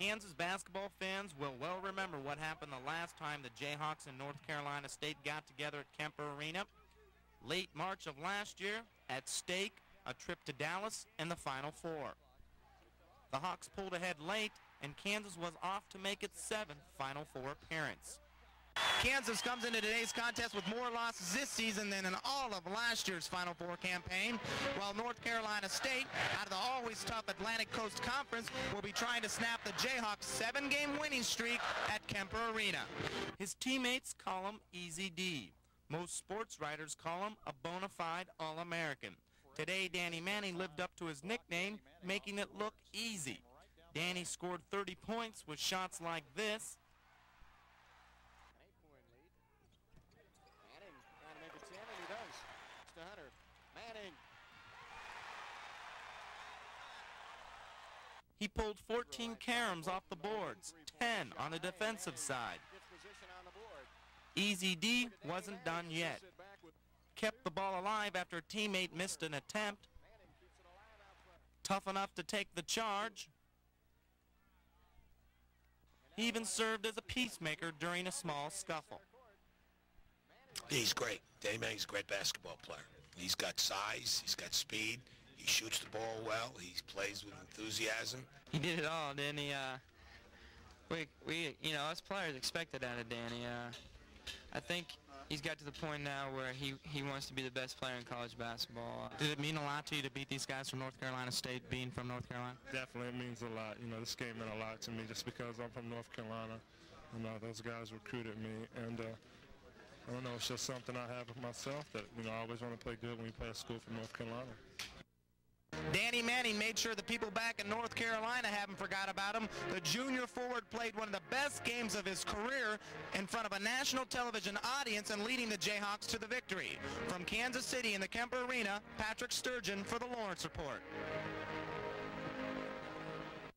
Kansas basketball fans will well remember what happened the last time the Jayhawks and North Carolina State got together at Kemper Arena. Late March of last year, at stake, a trip to Dallas and the Final Four. The Hawks pulled ahead late, and Kansas was off to make its seventh Final Four appearance. Kansas comes into today's contest with more losses this season than in all of last year's Final Four campaign, while North Carolina State, out of the always tough Atlantic Coast Conference, will be trying to snap the Jayhawks' seven-game winning streak at Kemper Arena. His teammates call him Easy D. Most sports writers call him a bona fide All-American. Today, Danny Manning lived up to his nickname, making it look easy. Danny scored 30 points with shots like this. Manning trying to make it 10, and he does. It's to Hunter. Manning. He pulled 14 caroms off the boards, 10 on the defensive side. Gets position on the board. Easy D wasn't done yet. Sit back with Kept the ball alive after a teammate missed an attempt. Manning keeps it alive out front. Tough enough to take the charge. He even served as a peacemaker during a small scuffle. He's great. Danny Manning's a great basketball player. He's got size. He's got speed. He shoots the ball well. He plays with enthusiasm. He did it all, didn't he? Uh, we, we, you know, us players expected that of Danny. Uh, I think he's got to the point now where he, he wants to be the best player in college basketball. Uh, Did it mean a lot to you to beat these guys from North Carolina State, being from North Carolina? Definitely, it means a lot. You know, this game meant a lot to me just because I'm from North Carolina. You know, those guys recruited me, and uh, I don't know, it's just something I have with myself that, you know, I always want to play good when we play at school from North Carolina. Danny Manning made sure the people back in North Carolina haven't forgot about him. The junior forward played one of the best games of his career in front of a national television audience and leading the Jayhawks to the victory. From Kansas City in the Kemper Arena, Patrick Sturgeon for the Lawrence Report.